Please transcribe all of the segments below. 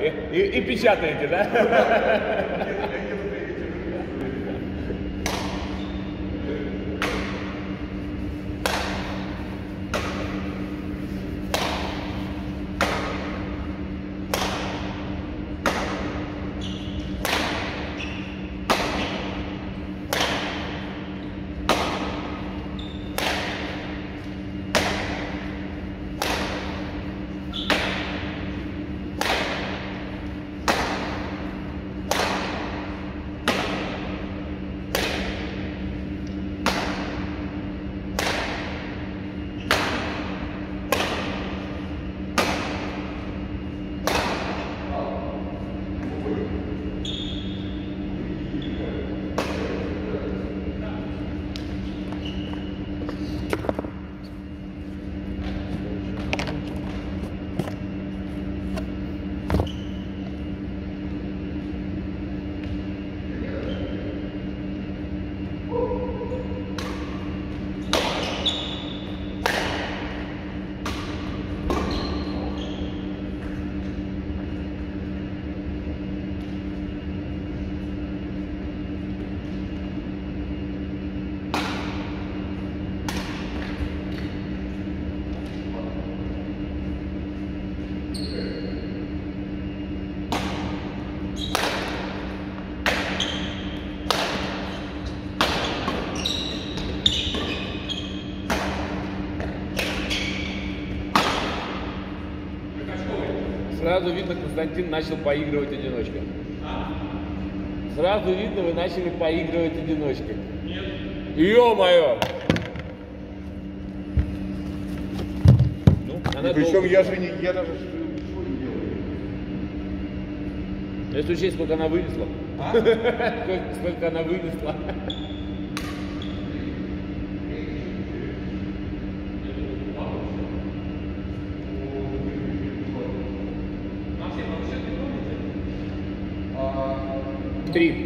И, и- и печатаете, да? Сразу видно, Константин начал поигрывать одиночкой. Сразу видно, вы начали поигрывать одиночкой. Нет. Ё-моё! Ну, она Причем я же не, я даже ничего не делаю. Если учесть, сколько она вынесла. Сколько- Сколько она вынесла. Три.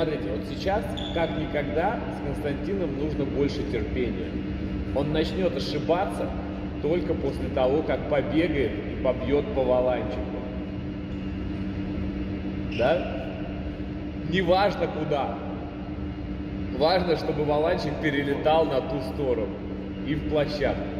Смотрите, вот сейчас, как никогда, с Константином нужно больше терпения. Он начнет ошибаться, только после того, как побегает и побьет по валанчику. Да? Неважно куда. Важно, чтобы валанчик перелетал на ту сторону и в площадку.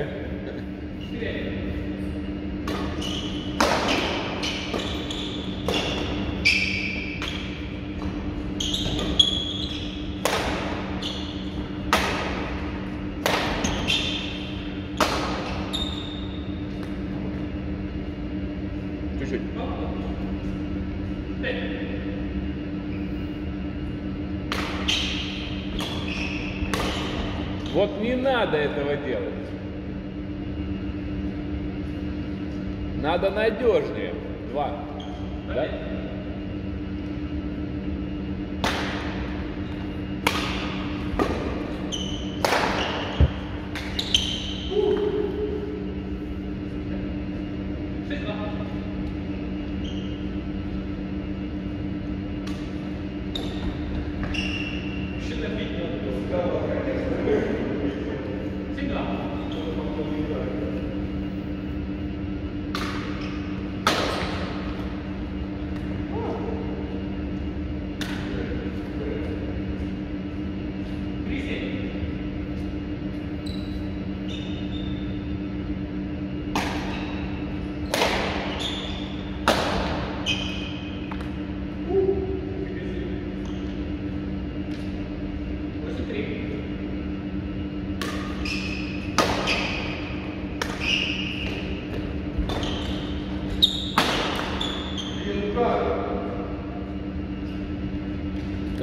Вот не надо этого делать. Надо надежнее. Два. Да?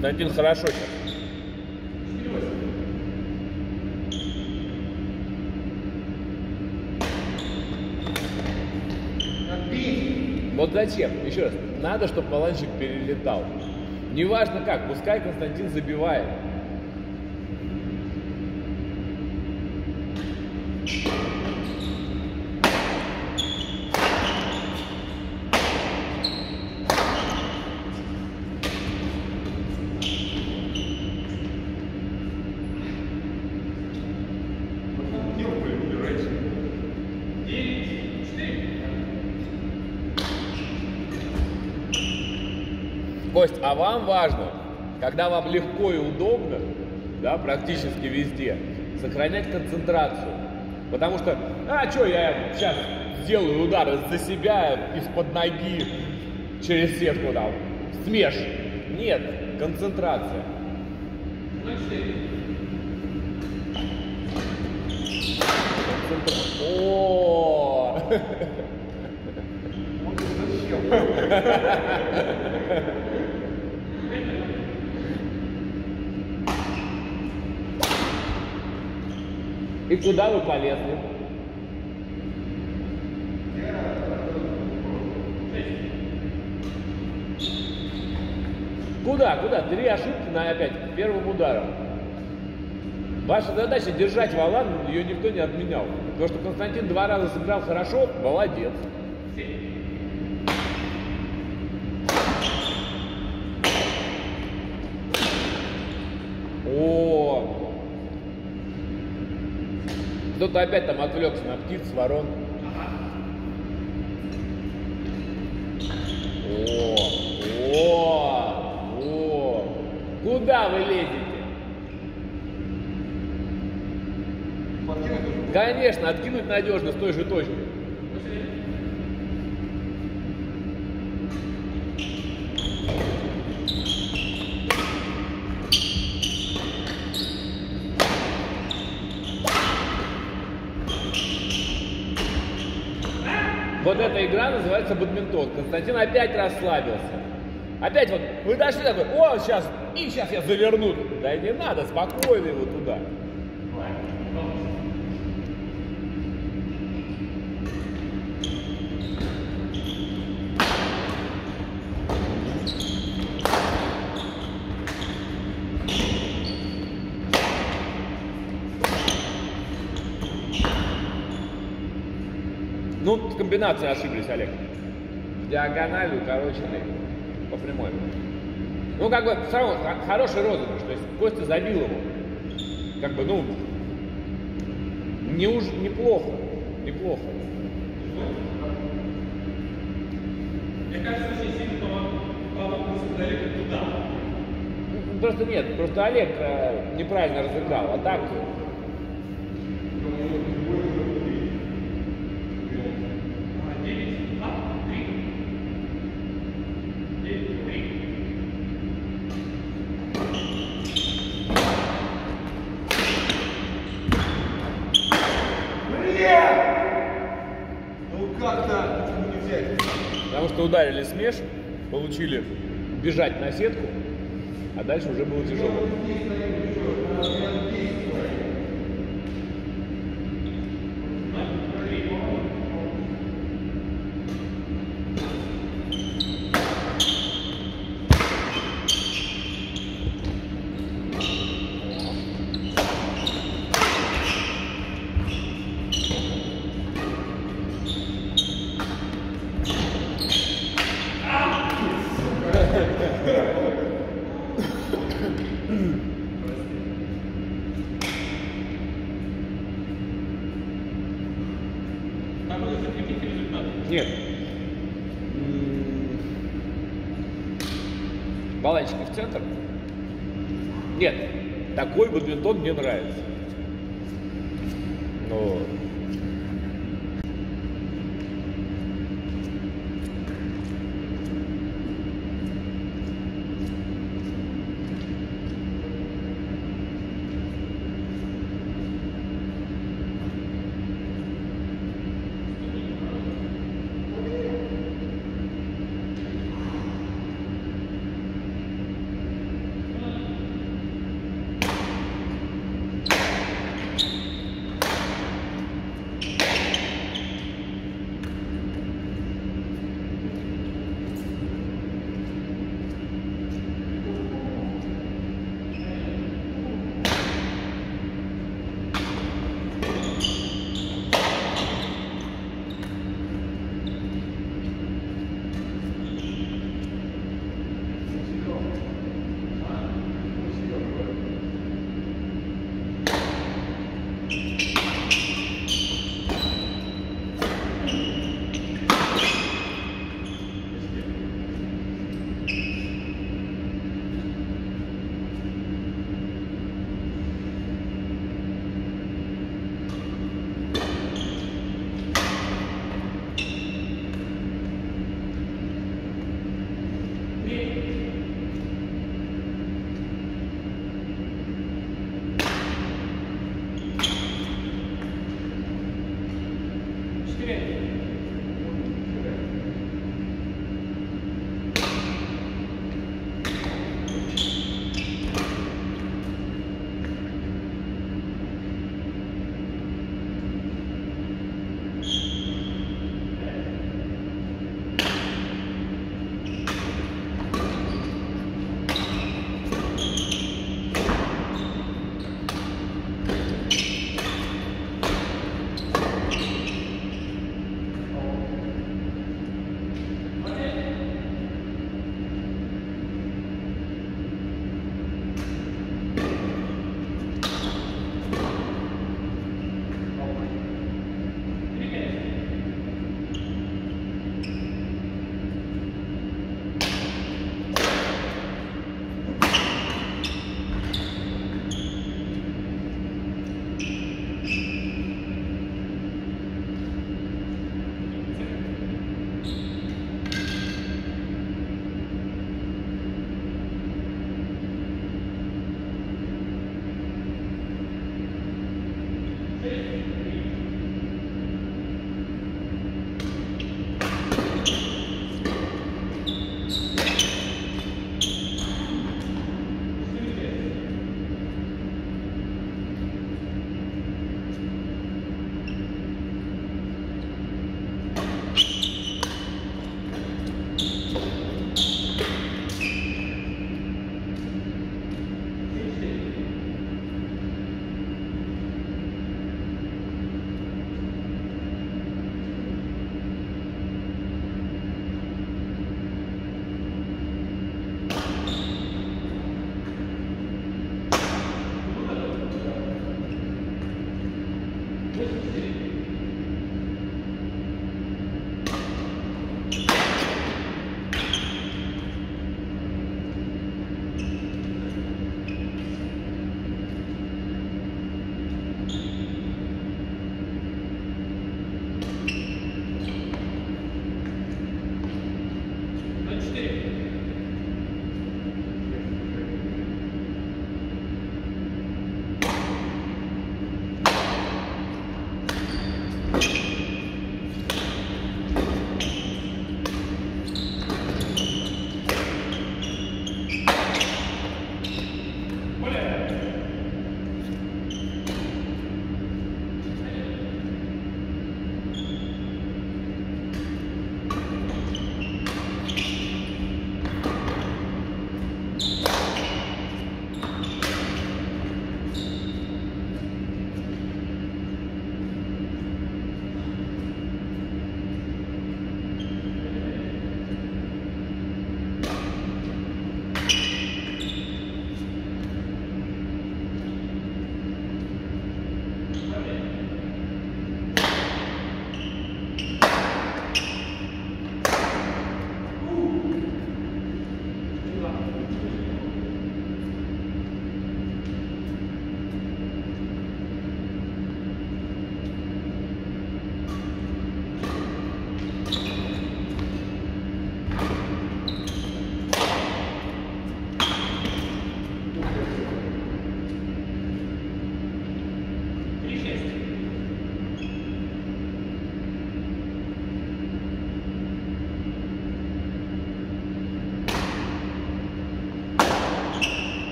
Константин хорошо сейчас. Вот зачем? Еще раз, надо, чтобы баланчик перелетал. Неважно как, пускай Константин забивает. Терпы убирайте. Кость, а важно, когда вам легко и удобно, да, практически везде, сохранять концентрацию. Потому что, а что я сейчас сделаю удар за себя, из-под ноги, через сетку там, смеш. Нет, концентрация. Концентра- О! И куда вы полезли? Куда? Куда? Три ошибки на опять первым ударом. Ваша задача держать валан, ее никто не отменял. То, что Константин два раза сыграл хорошо, молодец. О, кто-то опять там отвлекся на птиц, ворон. О, о, о. Куда вы лезете? Конечно, откинуть надежно с той же точки. Игра называется бадминтон. Константин опять расслабился. Опять вот, вы дошли такой, о, сейчас, и сейчас я заверну. Да не надо, спокойно его туда. Ну, с комбинацией ошиблись, Олег. В диагональ укороченный по прямой. Ну, как бы, все равно хороший розыгрыш. То есть Костя забил его. Как бы, ну, не уж неплохо. Неплохо. Мне кажется, очень сильно по-моему, сказали туда. Просто нет, просто Олег э, неправильно разыграл. А так, А, 9, 2, 3. 9, 3. Ну как так? Почему не взять? потому что смеш, получили бежать на сетку, а дальше уже было тяжело. Бадминтон мне нравится.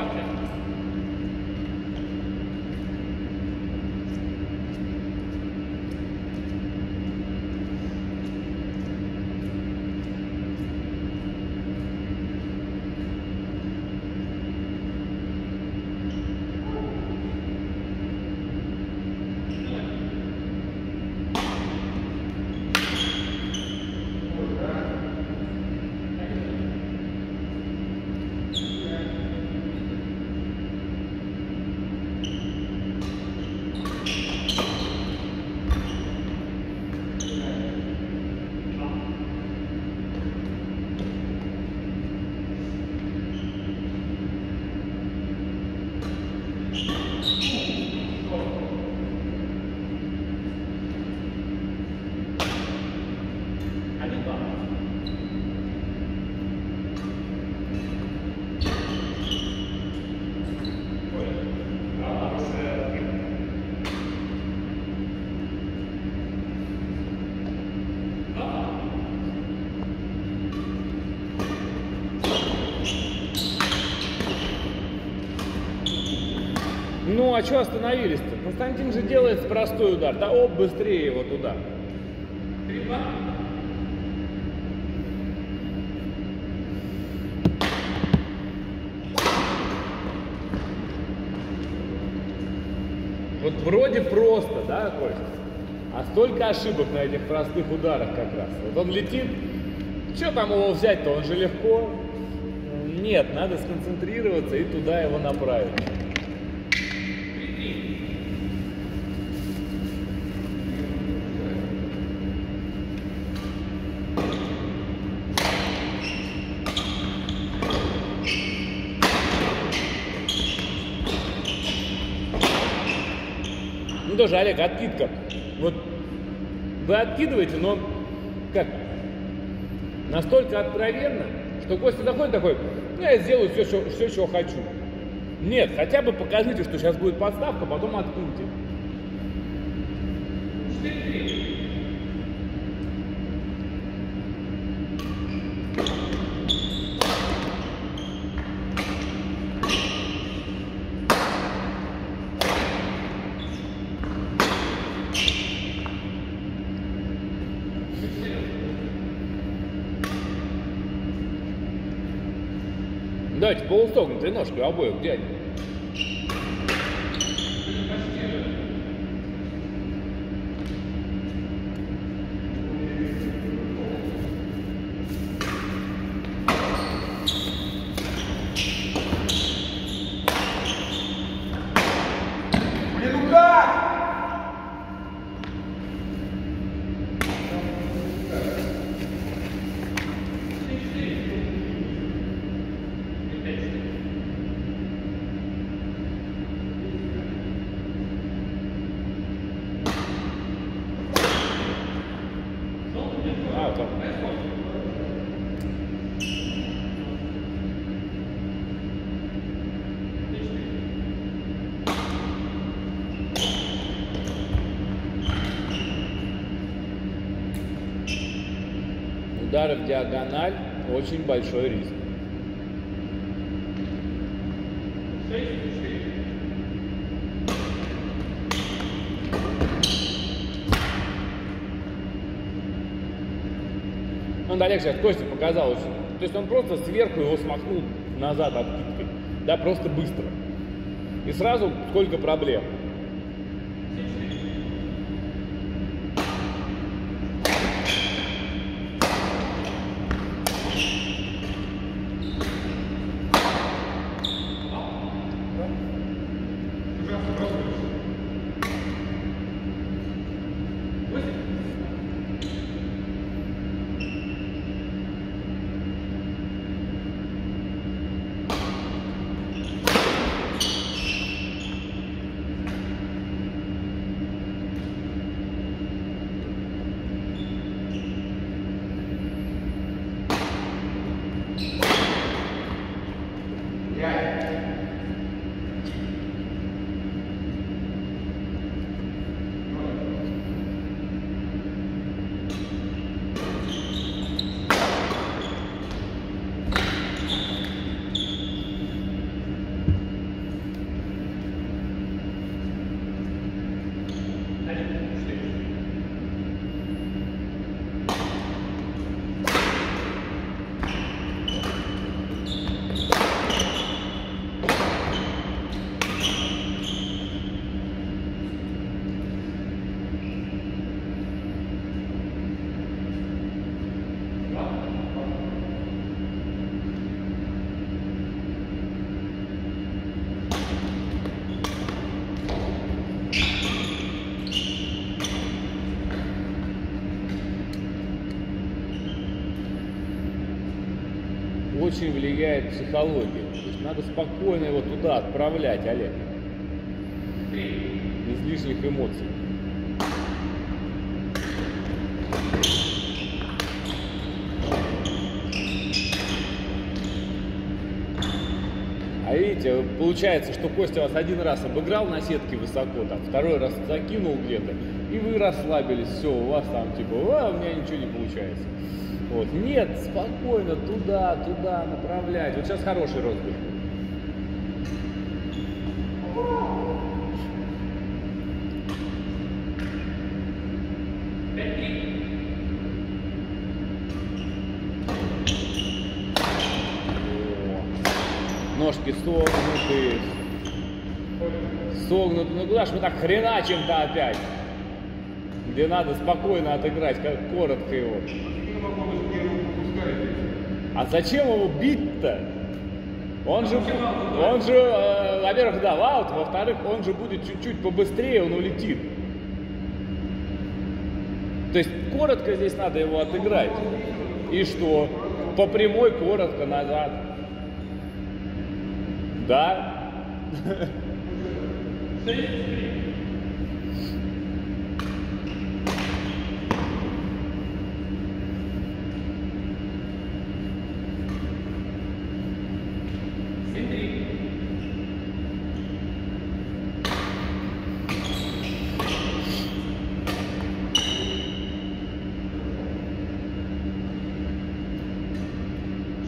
Ну, а что остановились-то? Константин же делает простой удар. Да оп, быстрее его туда. Вот вроде просто, да, Костя? А столько ошибок на этих простых ударах как раз. Вот он летит, что там его взять-то, он же легко. Нет, надо сконцентрироваться и туда его направить. Ну тоже, Олег, откидка. Вот вы откидываете, но как? Настолько откровенно, что Костя заходит такой, ну я сделаю все, что, все, чего хочу. Нет, хотя бы покажите, что сейчас будет подставка, потом откиньте. 运送真的是了不有劲。Диагональ очень большой риск. Шесть, четыре. Он Олег сейчас Костя показал очень. То есть он просто сверху его смахнул назад откидкой. Да, просто быстро. И сразу сколько проблем. Очень влияет психология. То есть надо спокойно его туда отправлять, Олег. Без лишних эмоций. А видите, получается, что Костя вас один раз обыграл на сетке высоко, там, второй раз закинул где-то, и вы расслабились, все, у вас там типа, а, у меня ничего не получается. Вот. Нет, спокойно, туда, туда направлять. Вот сейчас хороший. О. Ножки согнуты. Согнуты. Ну куда ж мы так хреначим-то опять? Где надо спокойно отыграть, как коротко его. Я могу быть первым выпускаете. А зачем его бить-то? Он же, он же, э, во-первых, да, в во-вторых, он же будет чуть-чуть побыстрее, он улетит. То есть коротко здесь надо его отыграть. И что? По прямой коротко назад. Да? Шесть, три. Семь, три.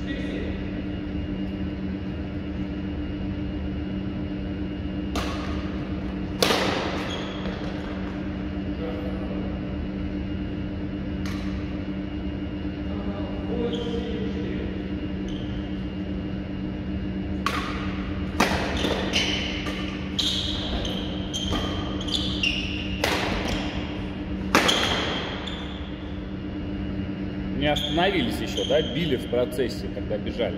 Четыре, семь. Не остановились еще, да? Били в процессе, когда бежали.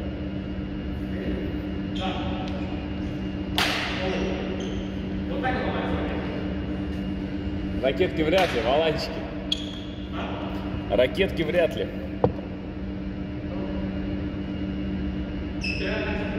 Ракетки вряд ли, валанчики. Ракетки вряд ли. Пять